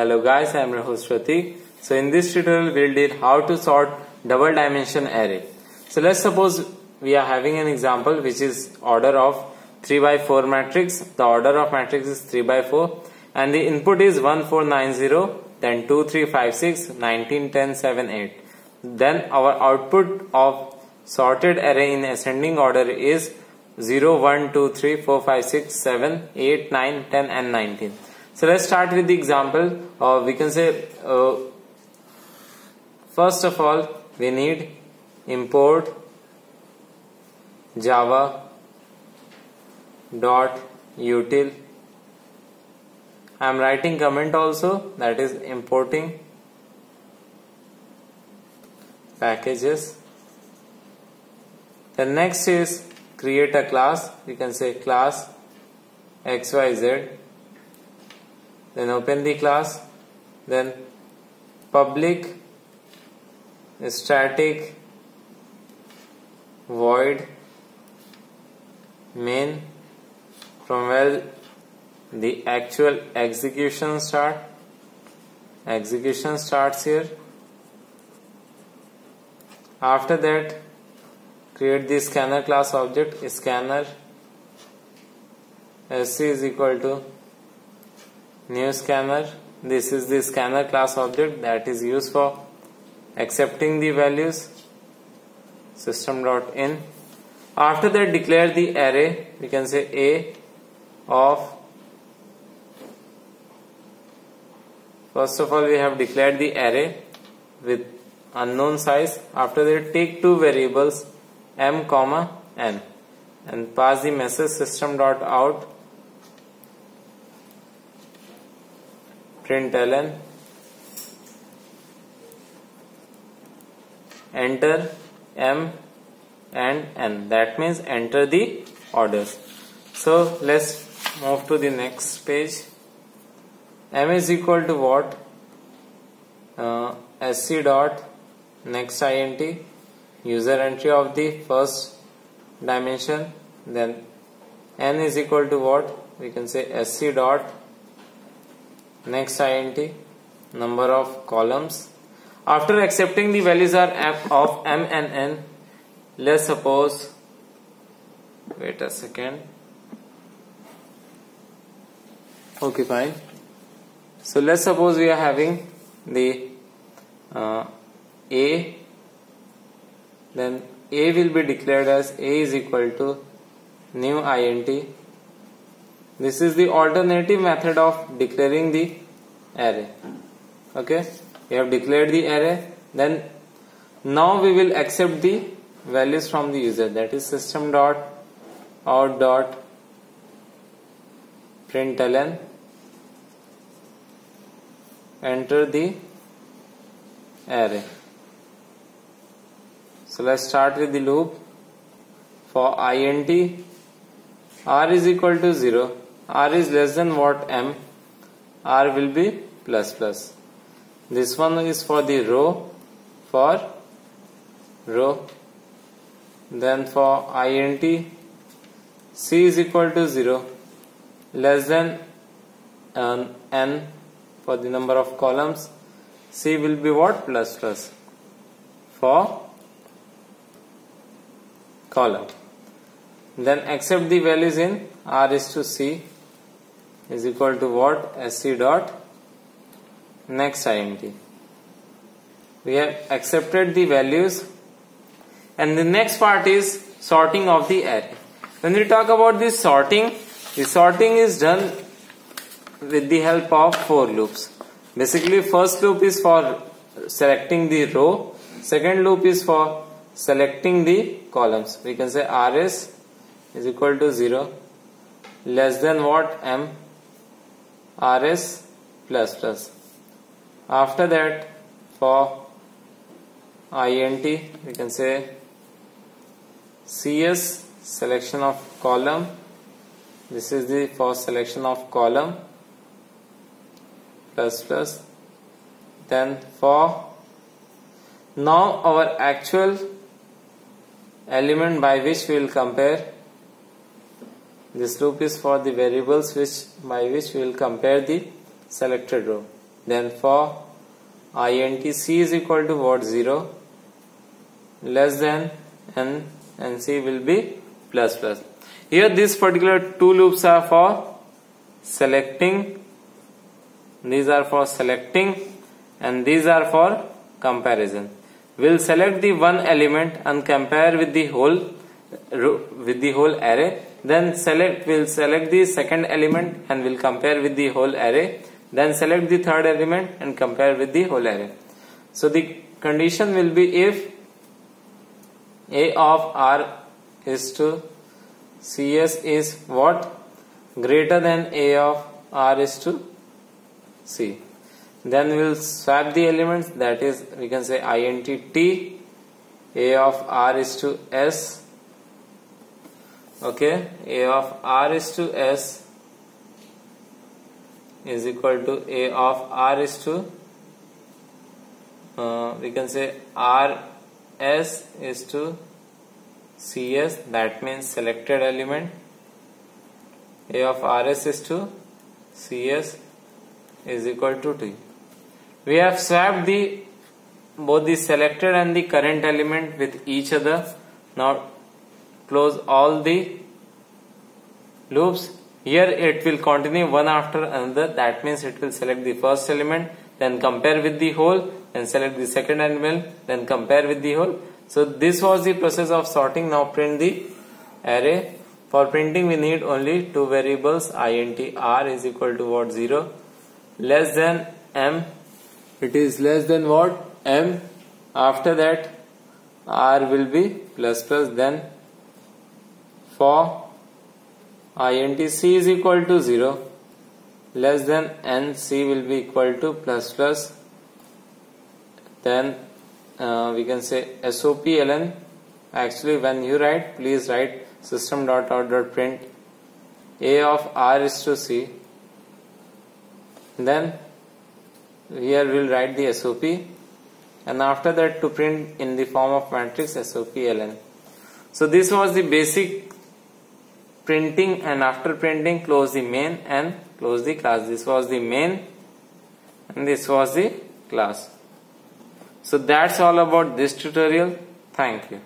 Hello guys, I am your host. So in this tutorial we'll deal how to sort double dimension array. So let's suppose we are having an example which is order of 3 by 4 matrix. The order of matrix is 3 by 4 and the input is 1490 then 2 3 5 6 19 10 7 8. Then our output of sorted array in ascending order is 0 1 2 3 4 5 6 7 8 9 10 and 19. So let's start with the example. Uh, we can say uh, first of all we need import java dot util I am writing comment also that is importing packages the next is create a class we can say class xyz then open the class then public static void main from where the actual execution start execution starts here. After that create the scanner class object scanner sc is equal to new scanner. This is the scanner class object that is used for accepting the values. System dot in after that declare the array we can say a of first of all we have declared the array with unknown size. After that take two variables m comma n and pass the message system dot out println enter m and n. That means enter the orders. So let's move to the next page. M is equal to what? Uh, sc dot next int user entry of the first dimension. Then n is equal to what? We can say sc dot next int number of columns. After accepting the values are f of m and n let's suppose wait a second. Okay fine. So let's suppose we are having the uh, a then a will be declared as a is equal to new int this is the alternative method of declaring the array. Okay? We have declared the array. Then now we will accept the values from the user. That is system dot out dot print println. Enter the array. So let's start with the loop for int. R is equal to 0 r is less than what m r will be plus plus. This one is for the row for row then for int c is equal to 0 less than um, n for the number of columns c will be what? Plus plus for column. Then accept the values in r is to c is equal to what? Sc dot next int we have accepted the values. And the next part is sorting of the array. When we talk about this sorting the sorting is done with the help of four loops. Basically first loop is for selecting the row. Second loop is for selecting the columns. We can say rs is equal to 0 less than what? M rs plus plus. After that for int we can say cs selection of column. This is the first selection of column. Plus plus. Then for now our actual element by which we will compare this loop is for the variables which by which we will compare the selected row. Then for int c is equal to what? 0 less than n and c will be plus plus. Here these particular two loops are for selecting. These are for selecting and these are for comparison. We'll select the one element and compare with the whole with the whole array then select we'll select the second element and we'll compare with the whole array. Then select the third element and compare with the whole array. So the condition will be if a of r is to cs is what? Greater than a of r is to c. Then we'll swap the elements. That is we can say int t a of r is to s okay a of r is to s is equal to a of r is to uh, we can say r s is to cs that means selected element. A of rs is to cs is equal to t. We have swapped the both the selected and the current element with each other. Now close all the loops. Here it will continue one after another. That means it will select the first element then compare with the whole then select the second element then compare with the whole. So this was the process of sorting. Now print the array. For printing we need only two variables int r is equal to what? 0 less than m. It is less than what? m. After that r will be plus plus then for int c is equal to 0 less than n c will be equal to plus plus. Then uh, we can say sop ln. Actually when you write please write system dot out dot print. A of r is to c. Then here we'll write the SOP and after that to print in the form of matrix SOP ln. So this was the basic printing and after printing close the main and close the class. This was the main and this was the class. So that's all about this tutorial. Thank you.